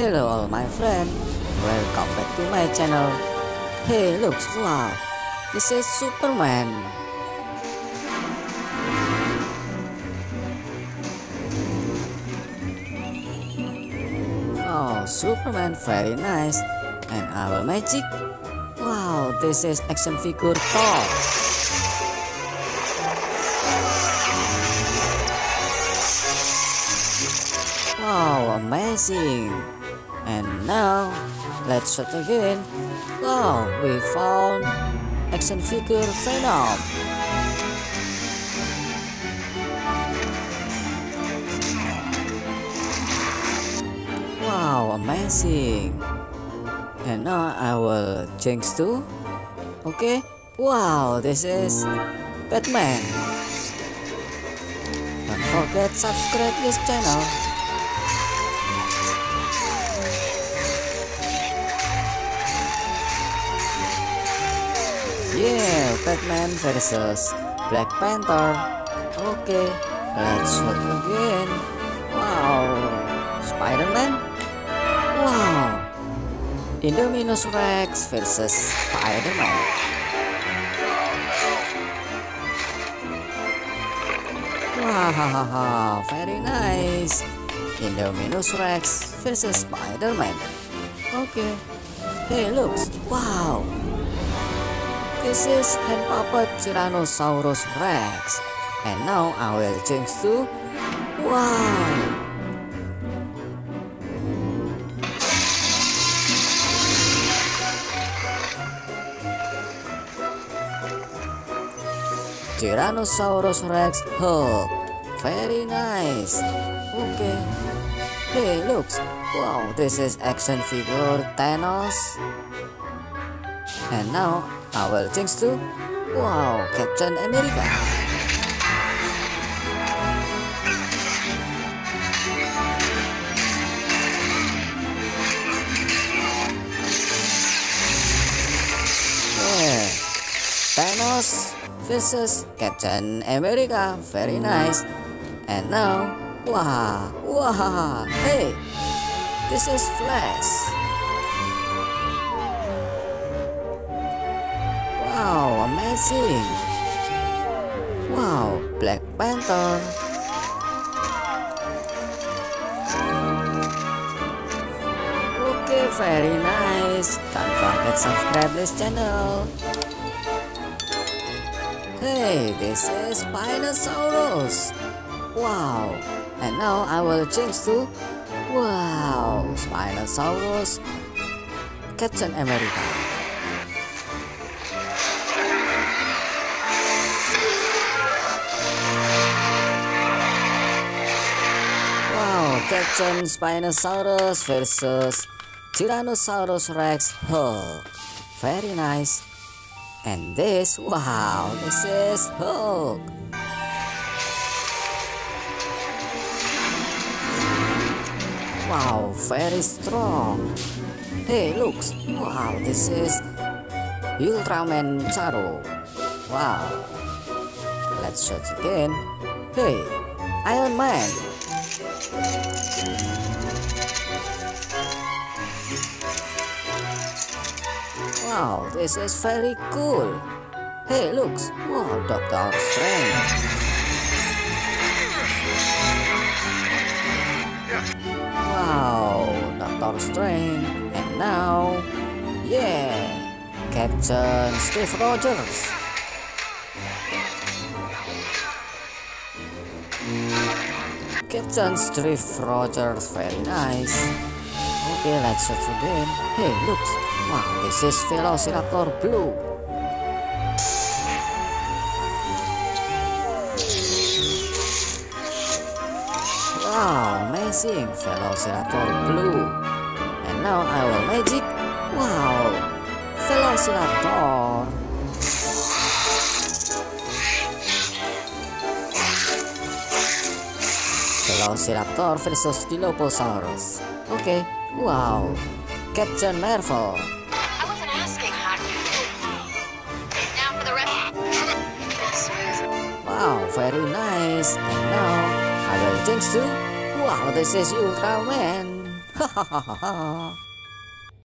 Hello all my friend, welcome back to my channel. Hey look, wow, this is Superman. Oh, Superman very nice. And our magic. Wow, this is action figure Thor. Wow, amazing! And now, let's shot again. Wow, we found action figure Venom. Wow, amazing! And now I will change to. Okay. Wow, this is Batman. Don't forget subscribe this channel. Yeah, Batman versus Black Panther. Okay, let's shoot again. Wow, Spider-Man. Wow, Indominus Rex versus Spider-Man. Wow, very nice. Indominus Rex versus Spider-Man. Okay. Hey, looks. Wow, this is hand puppet Tyrannosaurus Rex. And now I will change to wow. Tyrannosaurus Rex Hulk. Very nice. Okay. Hey, looks. Wow, this is action figure Thanos. And now our change to Wow, Captain America. Yeah. Thanos versus Captain America. Very nice. And now, wow, wow, hey, this is Flash. Wow, amazing! Wow, Black Panther. Okay, very nice. Don't forget to subscribe this channel. Hey, this is Spinosaurus. Wow, and now I will change to Wow, Spinosaurus, Captain America. Spinosaurus versus Tyrannosaurus Rex Hulk. Very nice. And this, wow, this is Hulk. Wow, very strong. Hey, looks. Wow, this is Ultraman Taro. Wow. Let's shoot again. Hey, Iron Man. Wow, this is very cool. Hey, looks. Wow, Doctor Strange. Wow, Doctor Strange. And now, yeah, Captain Steve Rogers. Captain Steve Rogers, very nice. Okay, let's search again. Hey, look. Wow, this is Velociraptor Blue. Wow, amazing. Velociraptor Blue. And now I will magic. Wow, Velociraptor. Velociraptor versus Dilophosaurus. Okay, wow. Captain Marvel. I wasn't asking how you Now for the rest. Wow, very nice. And now I will change to wow, this is Ultraman. Ha ha ha ha ha.